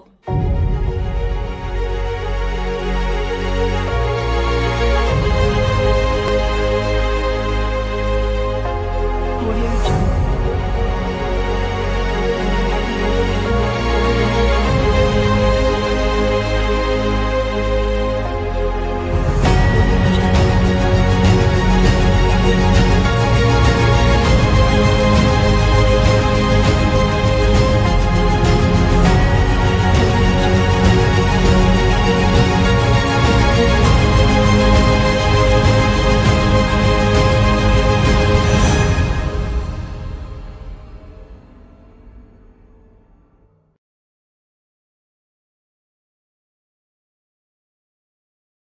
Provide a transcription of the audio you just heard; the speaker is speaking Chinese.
Một.